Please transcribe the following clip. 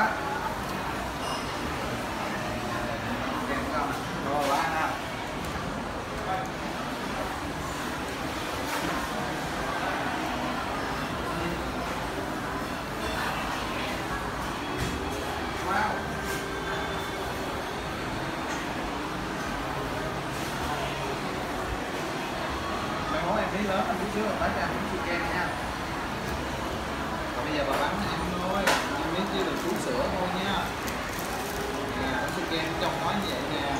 quá lớn anh cũng chưa phải ra những chưa kèm nha. Đồng.